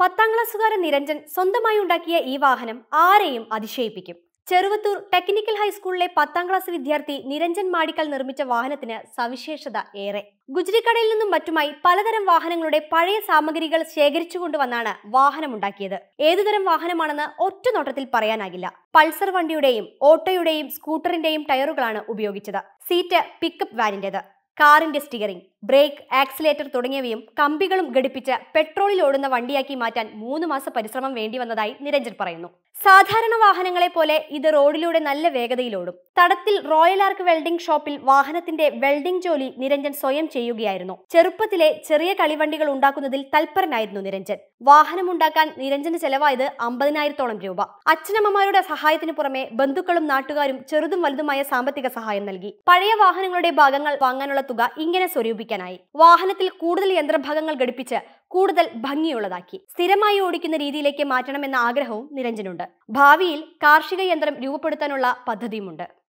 പത്താം ക്ലാസ്സുകാരൻ നിരഞ്ജൻ സ്വന്തമായി ഉണ്ടാക്കിയ ഈ വാഹനം ആരെയും അതിശയിപ്പിക്കും. ചെറുവത്തൂർ ടെക്നിക്കൽ ഹൈസ്കൂളിലെ പത്താം ക്ലാസ് വിദ്യാർത്ഥി നിരഞ്ജൻ മാടിക്കൽ നിർമ്മിച്ച വാഹനത്തിന് സവിശേഷത ഏറെ. ഗുജറിക്കടയിൽ നിന്നും മറ്റുമായി പലതരം വാഹനങ്ങളുടെ പഴയ സാമഗ്രികൾ ശേഖരിച്ചു കൊണ്ടുവന്നാണ് വാഹനമുണ്ടാക്കിയത്. ഏതുതരം വാഹനമാണെന്ന് ഒറ്റ നോട്ടത്തിൽ പറയാനാകില്ല. പൾസർ വണ്ടിയുടെയും ഓട്ടോയുടെയും സ്കൂട്ടറിന്റെയും ടയറുകളാണ് ഉപയോഗിച്ചത്. സീറ്റ് പിക്കപ്പ് വാനിന്റേത്. കാറിന്റെ സ്റ്റിയറിംഗ് ബ്രേക്ക് ആക്സിലേറ്റർ തുടങ്ങിയവയും കമ്പികളും ഘടിപ്പിച്ച് പെട്രോളിൽ ഓടുന്ന വണ്ടിയാക്കി മാറ്റാൻ മൂന്ന് മാസ പരിശ്രമം വേണ്ടി വന്നതായി നിരഞ്ജൻ പറയുന്നു. സാധാരണ വാഹനങ്ങളെ പോലെ ഇത് റോഡിലൂടെ നല്ല വേഗതയിലോടും. തടത്തിൽ റോയൽ ആർക്ക് വെൽഡിംഗ് ഷോപ്പിൽ വാഹനത്തിന്റെ വെൽഡിംഗ് ജോലി നിരഞ്ജൻ സ്വയം ചെയ്യുകയായിരുന്നു. ചെറുപ്പത്തിലെ ചെറിയ കളിവണ്ടികൾ ഉണ്ടാക്കുന്നതിൽ തൽപരനായിരുന്നു നിരഞ്ജൻ. വാഹനം ഉണ്ടാക്കാൻ നിരഞ്ജന് ചെലവായത് അമ്പതിനായിരത്തോളം രൂപ. അച്ഛനമ്മമാരുടെ സഹായത്തിന് പുറമെ ബന്ധുക്കളും നാട്ടുകാരും ചെറുതും വലുതുമായ സാമ്പത്തിക സഹായം നൽകി. പഴയ വാഹനങ്ങളുടെ ഭാഗങ്ങൾ വാങ്ങാനുള്ള തുക ഇങ്ങനെ സ്വരൂപിക്കാനായി. വാഹനത്തിൽ കൂടുതൽ യന്ത്രഭാഗങ്ങൾ ഘടിപ്പിച്ച് കൂടുതൽ ഭംഗിയുള്ളതാക്കി. സ്ഥിരമായി ഓടിക്കുന്ന രീതിയിലേക്ക് മാറ്റണമെന്ന ആഗ്രഹവും നിരഞ്ജനുണ്ട്. ഭാവിയിൽ കാർഷിക യന്ത്രം രൂപപ്പെടുത്താനുള്ള പദ്ധതിയുമുണ്ട്.